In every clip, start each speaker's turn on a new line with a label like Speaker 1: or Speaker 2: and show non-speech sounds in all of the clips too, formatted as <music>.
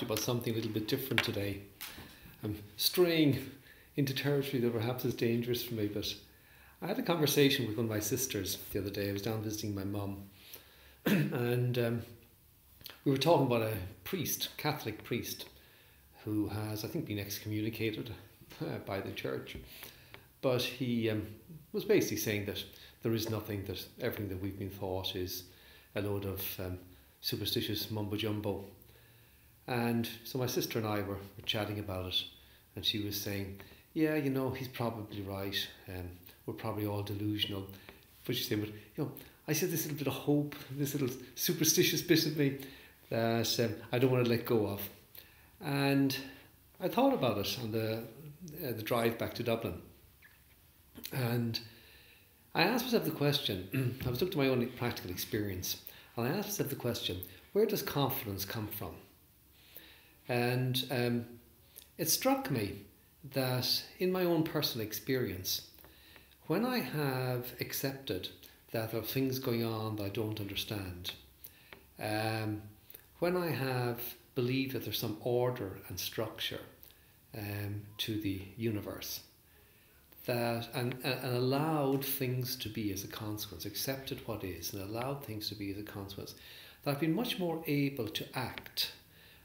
Speaker 1: to you about something a little bit different today. I'm straying into territory that perhaps is dangerous for me, but I had a conversation with one of my sisters the other day. I was down visiting my mum, <clears throat> and um, we were talking about a priest, Catholic priest, who has, I think, been excommunicated uh, by the church. But he um, was basically saying that there is nothing, that everything that we've been taught is a load of um, superstitious mumbo jumbo. And so my sister and I were, were chatting about it, and she was saying, Yeah, you know, he's probably right. Um, we're probably all delusional. But she said, But, you know, I said this little bit of hope, this little superstitious bit of me that um, I don't want to let go of. And I thought about it on the, uh, the drive back to Dublin. And I asked myself the question, <clears throat> I was looking to my own practical experience, and I asked myself the question, where does confidence come from? And um, it struck me that in my own personal experience, when I have accepted that there are things going on that I don't understand, um, when I have believed that there's some order and structure um, to the universe, that and, and allowed things to be as a consequence, accepted what is, and allowed things to be as a consequence, that I've been much more able to act.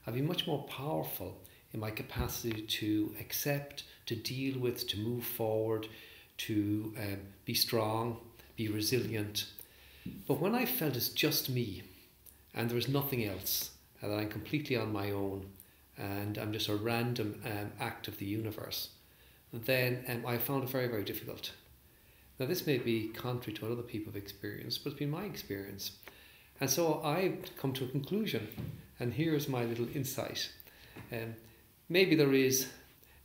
Speaker 1: I've been much more powerful in my capacity to accept, to deal with, to move forward, to um, be strong, be resilient. But when I felt it's just me and there is nothing else, and that I'm completely on my own and I'm just a random um, act of the universe, then um, I found it very, very difficult. Now, this may be contrary to what other people have experienced, but it's been my experience. And so I've come to a conclusion, and here's my little insight. Um, maybe there is,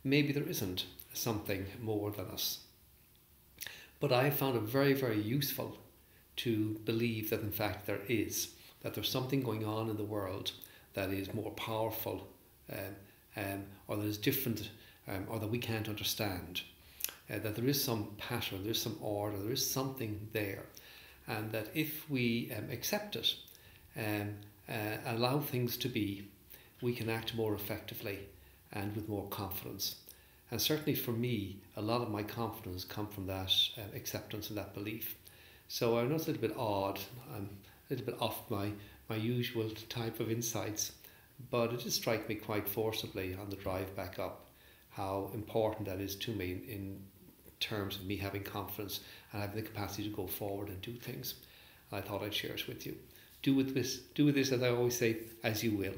Speaker 1: maybe there isn't something more than us. But I found it very, very useful to believe that in fact there is, that there's something going on in the world that is more powerful um, um, or that is different um, or that we can't understand. Uh, that there is some pattern, there is some order, there is something there. And that if we um, accept it, um, uh, allow things to be, we can act more effectively and with more confidence. And certainly for me, a lot of my confidence come from that uh, acceptance and that belief. So I know it's a little bit odd. I'm a little bit off my, my usual type of insights, but it just strike me quite forcibly on the drive back up how important that is to me in terms of me having confidence and having the capacity to go forward and do things. I thought I'd share it with you. Do with this, do with this, as I always say, as you will.